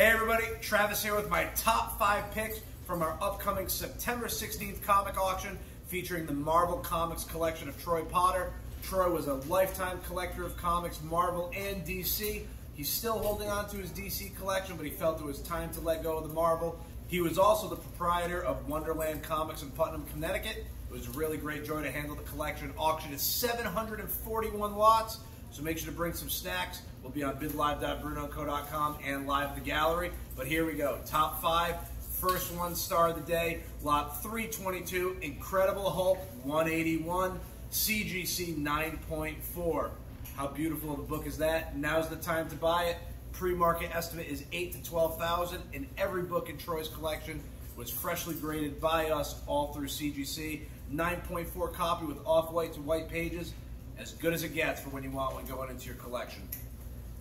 Hey everybody, Travis here with my top five picks from our upcoming September 16th comic auction featuring the Marvel Comics collection of Troy Potter. Troy was a lifetime collector of comics, Marvel and DC. He's still holding on to his DC collection, but he felt it was time to let go of the Marvel. He was also the proprietor of Wonderland Comics in Putnam, Connecticut. It was a really great joy to handle the collection. Auction is 741 lots. So make sure to bring some snacks. We'll be on bidlive.brunoco.com and live the gallery. But here we go. Top five. First one star of the day, lot 322, Incredible Hulk 181, CGC 9.4. How beautiful of a book is that? Now's the time to buy it. Pre-market estimate is 8 to 12,000 and every book in Troy's collection was freshly graded by us all through CGC. 9.4 copy with off-white to white pages as good as it gets for when you want one going into your collection.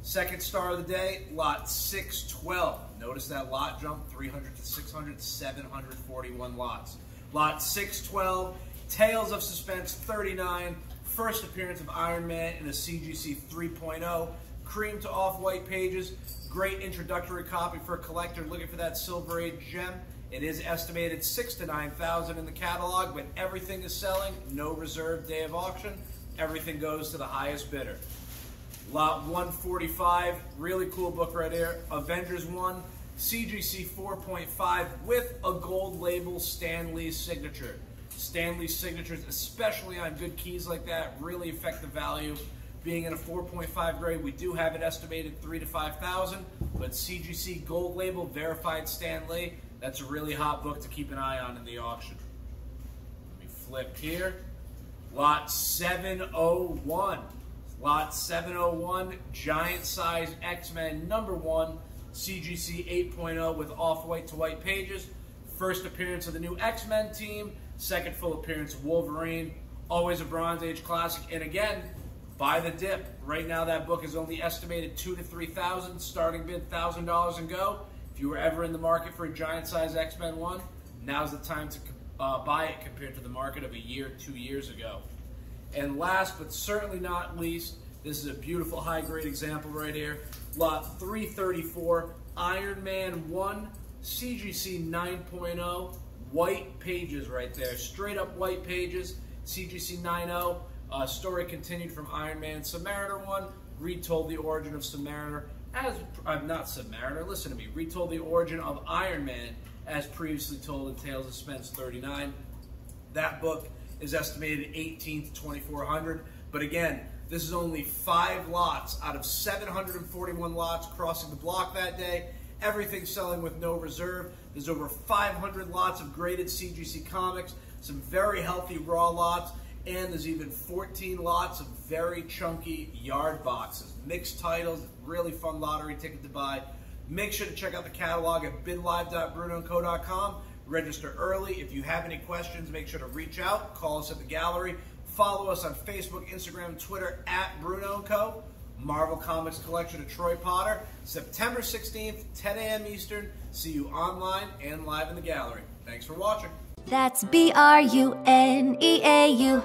Second star of the day, lot 612. Notice that lot jump 300 to 600, 741 lots. Lot 612, Tales of Suspense 39, first appearance of Iron Man in a CGC 3.0, cream to off-white pages, great introductory copy for a collector looking for that Silver Age gem. It is estimated six to 9,000 in the catalog, but everything is selling, no reserve day of auction everything goes to the highest bidder. Lot 145, really cool book right here. Avengers 1, CGC 4.5 with a gold label Stan Lee's signature. Stan Lee's signatures, especially on good keys like that, really affect the value. Being in a 4.5 grade, we do have it estimated 3 to 5,000, but CGC gold label verified Stan Lee, that's a really hot book to keep an eye on in the auction. Let me flip here. Lot 701. Lot 701, giant size X-Men number one, CGC 8.0 with off-white to white pages. First appearance of the new X-Men team, second full appearance Wolverine, always a Bronze Age classic. And again, buy the dip. Right now that book is only estimated two to 3000 starting bid $1,000 and go. If you were ever in the market for a giant size X-Men one, now's the time to uh, buy it compared to the market of a year, two years ago. And last but certainly not least, this is a beautiful high grade example right here. Lot 334, Iron Man 1, CGC 9.0, white pages right there. Straight up white pages, CGC 9.0. Uh, story continued from Iron Man Submariner 1, retold the origin of Submariner as, I'm not Submariner, listen to me, retold the origin of Iron Man as previously told in Tales of Suspense 39. That book is estimated 18 to 2400. But again, this is only five lots out of 741 lots crossing the block that day. Everything selling with no reserve. There's over 500 lots of graded CGC comics, some very healthy raw lots, and there's even 14 lots of very chunky yard boxes. Mixed titles, really fun lottery ticket to buy. Make sure to check out the catalog at bidlive.brunoco.com. Register early. If you have any questions, make sure to reach out. Call us at the gallery. Follow us on Facebook, Instagram, Twitter at Bruneau & Co. Marvel Comics Collection of Troy Potter. September 16th, 10 a.m. Eastern. See you online and live in the gallery. Thanks for watching. That's B R U N E A U.